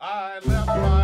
I left my